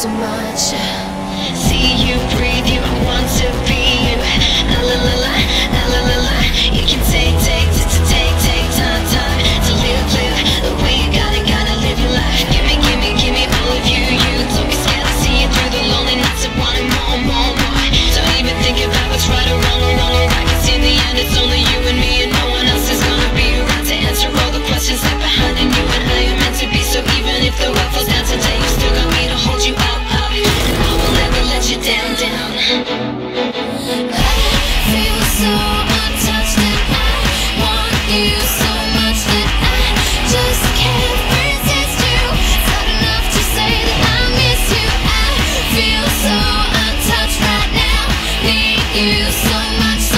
so much. See you breathe. You so much.